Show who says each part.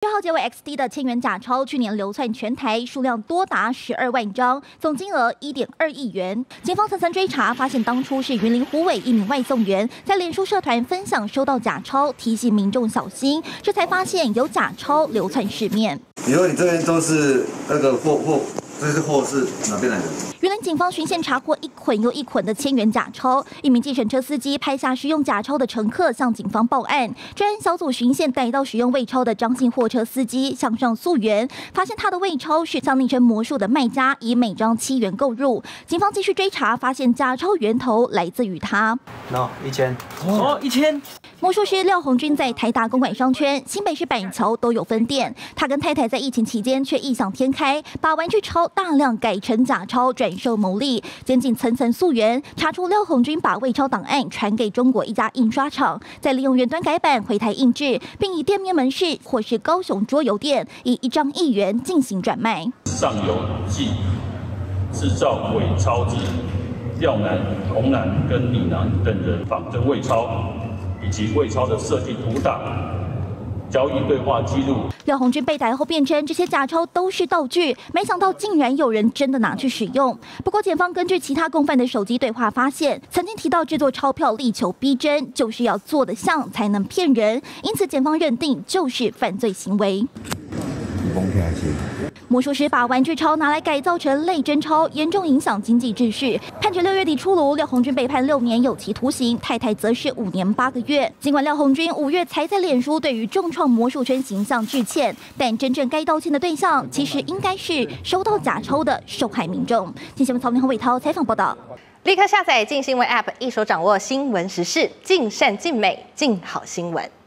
Speaker 1: 六号结尾 XD 的千元假钞，去年流窜全台，数量多达十二万张，总金额一点二亿元。警方层层追查，发现当初是云林虎尾一名外送员在脸书社团分享收到假钞，提醒民众小心，这才发现有假钞流窜市面。
Speaker 2: 以后你这边都是那个货货。这些货是哪边来的？
Speaker 1: 云林警方巡线查获一捆又一捆的千元假钞，一名计程车司机拍下使用假钞的乘客向警方报案。专案小组巡线逮到使用伪钞的张姓货车司机，向上溯源，发现他的伪钞是向昵称魔术的卖家以每张七元购入。警方继续追查，发现假钞源头来自于他。
Speaker 3: 喏，一千哦，一千。
Speaker 1: 魔术师廖红军在台大公馆商圈、新北市板桥都有分店。他跟太太在疫情期间却异想天开，把玩具钞大量改成假钞转售牟利。检警层层溯源，查出廖红军把伪钞档案传给中国一家印刷厂，再利用远端改版回台印制，并以店面门市或是高雄桌游店以一张一元进行转卖。
Speaker 4: 上游系制造伪钞之廖男、洪男跟李男等人仿真伪钞。以及魏超的设计图档、交易对话记录。
Speaker 1: 廖红军被逮后辩称，这些假钞都是道具，没想到竟然有人真的拿去使用。不过，检方根据其他共犯的手机对话发现，曾经提到制作钞票力求逼真，就是要做得像才能骗人，因此检方认定就是犯罪行为。魔术师把玩具钞拿来改造成类真钞，严重影响经济秩序。判决六月底出炉，廖红军被判六年有期徒刑，太太则是五年八个月。尽管廖红军五月才在脸书对于重创魔术圈形象致歉，但真正该道歉的对象，其实应该是收到假钞的受害民众。新闻曹明和伟涛采访报道。
Speaker 5: 立刻下载静新闻 App，一手掌握新闻时事，尽善尽美，尽好新闻。